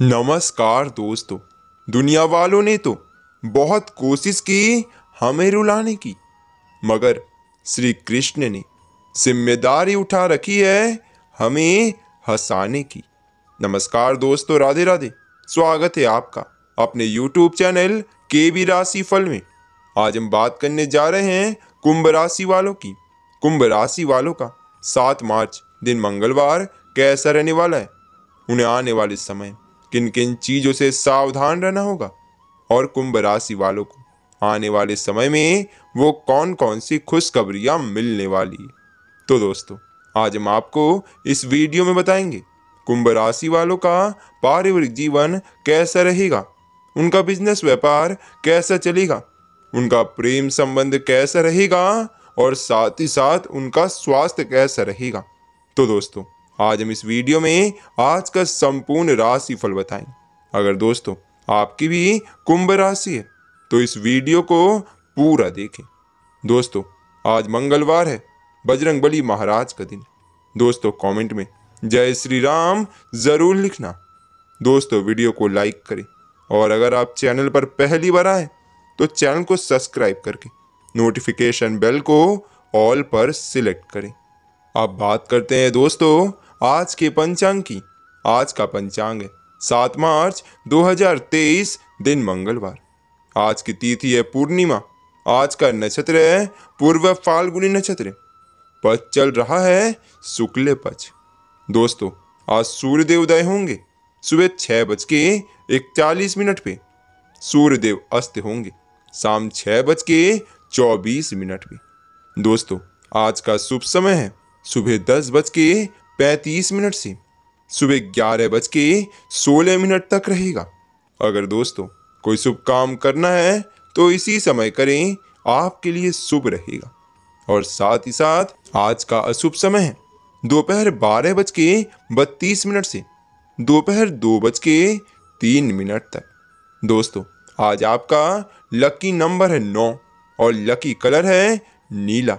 नमस्कार दोस्तों दुनिया वालों ने तो बहुत कोशिश की हमें रुलाने की, मगर श्री कृष्ण ने ज़िम्मेदारी उठा रखी है हमें हंसाने की। नमस्कार दोस्तों, राधे राधे, स्वागत है आपका अपने YouTube चैनल के बी राशि फल में। आज हम बात करने जा रहे हैं कुंभ राशि वालों की। कुंभ राशि वालों का सात मार्च दिन मंगलवार, कैसा रहने वाला है? उन्हें आने वाले समय किन किन चीज़ों से सावधान रहना होगा? और कुंभ राशि वालों को आने वाले समय में वो कौन कौन सी खुशखबरियाँ मिलने वाली है? तो दोस्तों, आज हम आपको इस वीडियो में बताएँगे, कुंभ राशि वालों का पारिवारिक जीवन कैसा रहेगा? उनका बिज़नेस व्यापार कैसा चलेगा? उनका प्रेम संबंध कैसा रहेगा? और साथ ही साथ उनका स्वास्थ्य कैसा रहेगा? तो दोस्तों आज हम इस वीडियो में आज का संपूर्ण राशि फल बताएँगे। अगर दोस्तों, आपकी भी कुंभ राशि है तो इस वीडियो को पूरा देखें। दोस्तों, आज मंगलवार है, बजरंग बली महाराज का दिन दोस्तों कमेंट में जय श्री राम ज़रूर लिखना। दोस्तों, वीडियो को लाइक करें। और अगर आप चैनल पर पहली बार आए तो चैनल को सब्सक्राइब करके नोटिफिकेशन बेल को ऑल पर सिलेक्ट करें। अब बात करते हैं दोस्तों आज के पंचांग की। आज का पंचांग है। सात मार्च 2023 दिन मंगलवार। आज की तिथि है पूर्णिमा। आज का नक्षत्र है पूर्व फाल्गुनी नक्षत्र। पच चल रहा है शुक्ल पक्ष। दोस्तों, आज सूर्यदेव उदय होंगे। सुबह छह बज के इकतालीस मिनट पे सूर्यदेव अस्त होंगे। शाम छह बज के चौबीस मिनट पे। दोस्तों, आज का शुभ समय है। सुबह दस बज के पैंतीस मिनट से। सुबह ग्यारह बज के सोलह मिनट तक रहेगा। अगर दोस्तों, कोई शुभ काम करना है तो इसी समय करें, आपके लिए शुभ रहेगा। और साथ ही साथ, आज का अशुभ समय है। दोपहर बारह बज के बत्तीस मिनट से। दोपहर दो बज के तीन मिनट तक। दोस्तों, आज आपका लकी नंबर है नौ और लकी कलर है नीला।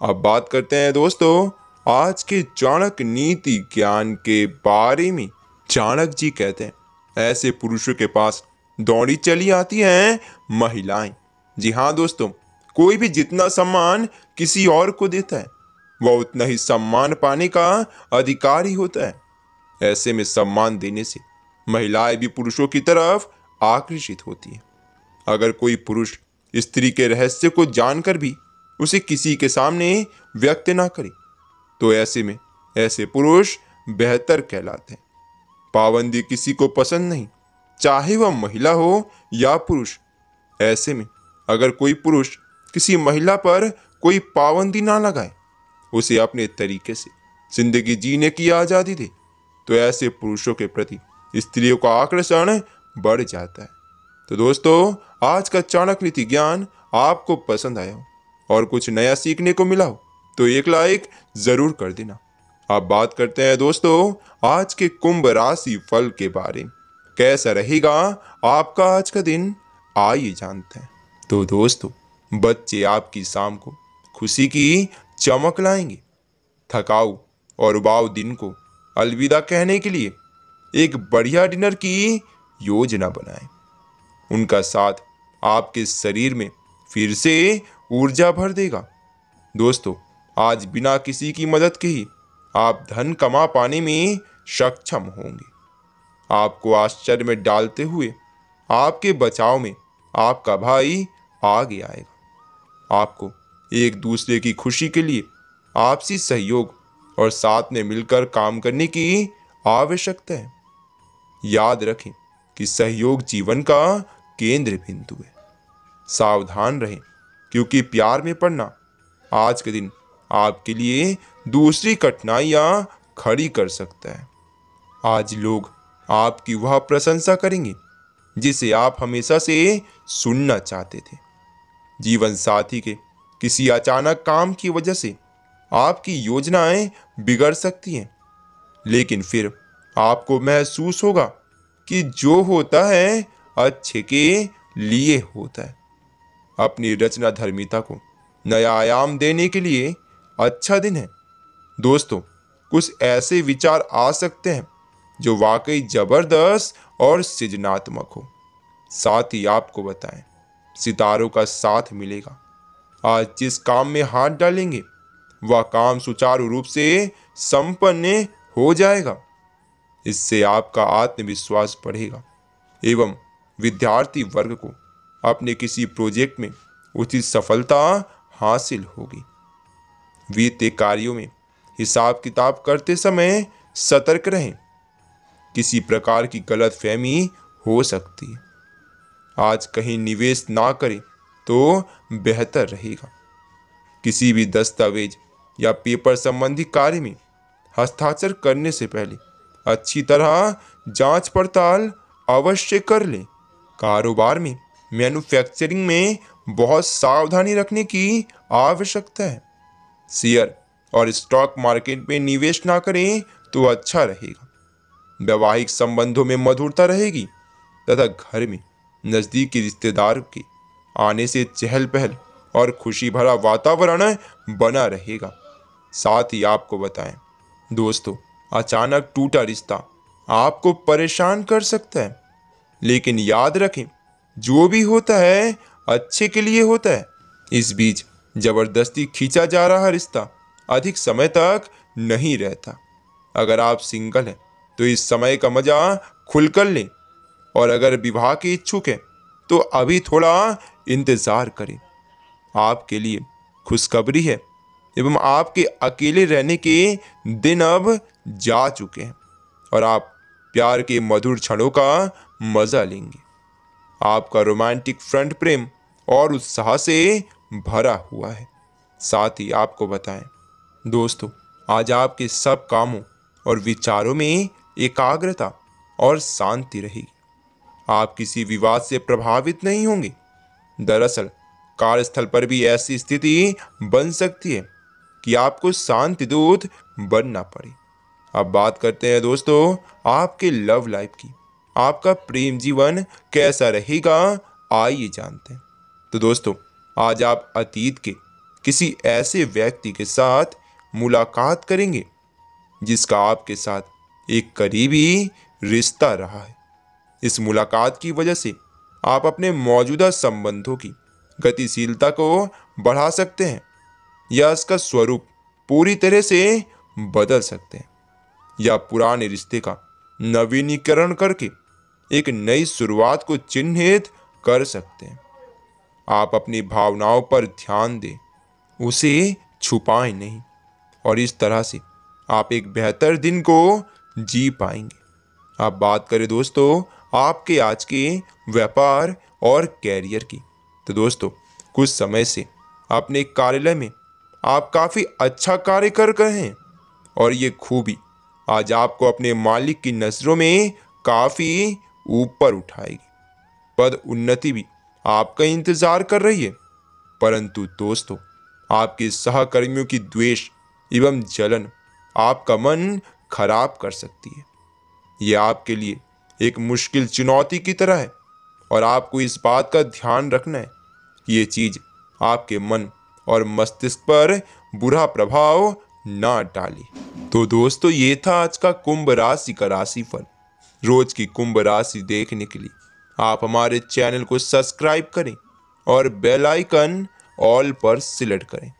अब बात करते हैं दोस्तों आज के चाणक नीति ज्ञान के बारे में चाणक जी कहते हैं। ऐसे पुरुषों के पास दौड़ी चली आती हैं महिलाएँ। जी हाँ दोस्तों, कोई भी जितना सम्मान किसी और को देता है, वह उतना ही सम्मान पाने का अधिकार ही होता है। ऐसे में सम्मान देने से महिलाएँ भी पुरुषों की तरफ़ आकर्षित होती हैं। अगर कोई पुरुष स्त्री के रहस्य को जानकर भी उसे किसी के सामने व्यक्त ना करे तो ऐसे में ऐसे पुरुष बेहतर कहलाते हैं। पाबंदी किसी को पसंद नहीं, चाहे वह महिला हो या पुरुष। ऐसे में अगर कोई पुरुष किसी महिला पर कोई पाबंदी ना लगाए, उसे अपने तरीके से ज़िंदगी जीने की आज़ादी दे तो ऐसे पुरुषों के प्रति स्त्रियों का आकर्षण बढ़ जाता है। तो दोस्तों, आज का चाणक्य नीति ज्ञान आपको पसंद आया हो और कुछ नया सीखने को मिला हो तो एक लाइक ज़रूर कर देना। अब बात करते हैं दोस्तों, आज के कुंभ राशि फल के बारे में। कैसा रहेगा आपका आज का दिन? आइए जानते हैं। तो दोस्तों, बच्चे आपकी शाम को खुशी की चमक लाएँगे। थकाऊ और उबाऊ दिन को अलविदा कहने के लिए एक बढ़िया डिनर की योजना बनाएँ। उनका साथ आपके शरीर में फिर से ऊर्जा भर देगा। दोस्तों आज बिना किसी की मदद के ही आप धन कमा पाने में सक्षम होंगे। आपको आश्चर्य में डालते हुए आपके बचाव में आपका भाई आगे आएगा। आपको एक दूसरे की खुशी के लिए आपसी सहयोग और साथ में मिलकर काम करने की आवश्यकता है। याद रखें कि सहयोग जीवन का केंद्र बिंदु है। सावधान रहें, क्योंकि प्यार में पड़ना आज के दिन आपके लिए दूसरी कठिनाइयाँ खड़ी कर सकता है। आज लोग आपकी वह प्रशंसा करेंगे, जिसे आप हमेशा से सुनना चाहते थे। जीवन साथी के किसी अचानक काम की वजह से आपकी योजनाएँ बिगड़ सकती हैं, लेकिन फिर आपको महसूस होगा कि जो होता है, अच्छे के लिए होता है। अपनी रचना धर्मिता को नया आयाम देने के लिए अच्छा दिन है। दोस्तों, कुछ ऐसे विचार आ सकते हैं जो वाकई ज़बरदस्त और सृजनात्मक हो। साथ ही आपको बताएँ, सितारों का साथ मिलेगा। आज जिस काम में हाथ डालेंगे, वह काम सुचारू रूप से संपन्न हो जाएगा। इससे आपका आत्मविश्वास बढ़ेगा एवं विद्यार्थी वर्ग को अपने किसी प्रोजेक्ट में उचित सफलता हासिल होगी। वित्तीय कार्यों में हिसाब किताब करते समय सतर्क रहें। किसी प्रकार की गलत फहमी हो सकती है। आज कहीं निवेश ना करें तो बेहतर रहेगा। किसी भी दस्तावेज़ या पेपर संबंधी कार्य में हस्ताक्षर करने से पहले अच्छी तरह जाँच पड़ताल अवश्य कर लें। कारोबार में मैन्युफैक्चरिंग में बहुत सावधानी रखने की आवश्यकता है। शेयर और स्टॉक मार्केट में निवेश ना करें तो अच्छा रहेगा। वैवाहिक संबंधों में मधुरता रहेगी तथा घर में नज़दीकी रिश्तेदार के आने से चहल पहल और खुशी भरा वातावरण बना रहेगा। साथ ही आपको बताएँ, दोस्तों, अचानक टूटा रिश्ता आपको परेशान कर सकता है, लेकिन याद रखें, जो भी होता है, अच्छे के लिए होता है। इस बीच ज़बरदस्ती खींचा जा रहा रिश्ता अधिक समय तक नहीं रहता। अगर आप सिंगल हैं तो इस समय का मज़ा खुलकर लें। और अगर विवाह के इच्छुक हैं तो अभी थोड़ा इंतज़ार करें। आपके लिए खुशखबरी है, एवं आपके अकेले रहने के दिन अब जा चुके हैं, और आप प्यार के मधुर क्षणों का मज़ा लेंगे। आपका रोमांटिक फ्रंट प्रेम और उत्साह से भरा हुआ है। साथ ही आपको बताएँ, दोस्तों, आज आपके सब कामों और विचारों में एकाग्रता और शांति रहेगी। आप किसी विवाद से प्रभावित नहीं होंगे। दरअसल, कार्यस्थल पर भी ऐसी स्थिति बन सकती है कि आपको शांति दूत बनना पड़े। अब बात करते हैं दोस्तों, आपके लव लाइफ की। आपका प्रेम जीवन कैसा रहेगा, आइए जानते हैं। तो दोस्तों आज आप अतीत के किसी ऐसे व्यक्ति के साथ मुलाकात करेंगे, जिसका आपके साथ एक करीबी रिश्ता रहा है। इस मुलाकात की वजह से आप अपने मौजूदा संबंधों की गतिशीलता को बढ़ा सकते हैं, या इसका स्वरूप पूरी तरह से बदल सकते हैं, या पुराने रिश्ते का नवीनीकरण करके एक नई शुरुआत को चिन्हित कर सकते हैं। आप अपनी भावनाओं पर ध्यान दें, उसे छुपाएँ नहीं। और इस तरह से आप एक बेहतर दिन को जी पाएँगे। आप बात करें दोस्तों, आपके आज के व्यापार और कैरियर की। तो दोस्तों, कुछ समय से अपने कार्यालय में आप काफ़ी अच्छा कार्य कर रहे हैं। और ये खूबी आज आपको अपने मालिक की नज़रों में काफ़ी ऊपर उठाएगी। पद उन्नति भी आपका इंतज़ार कर रही है। परंतु दोस्तों, आपके सहकर्मियों की द्वेष एवं जलन आपका मन खराब कर सकती है। यह आपके लिए एक मुश्किल चुनौती की तरह है और आपको इस बात का ध्यान रखना है कि ये चीज़ आपके मन और मस्तिष्क पर बुरा प्रभाव ना डाले। तो दोस्तों, ये था आज का कुंभ राशि का राशिफल। रोज की कुंभ राशि देखने के लिए आप हमारे चैनल को सब्सक्राइब करें और बेल आइकन ऑल पर सिलेक्ट करें।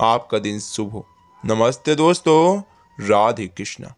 आपका दिन शुभ हो। नमस्ते दोस्तों, राधे कृष्णा।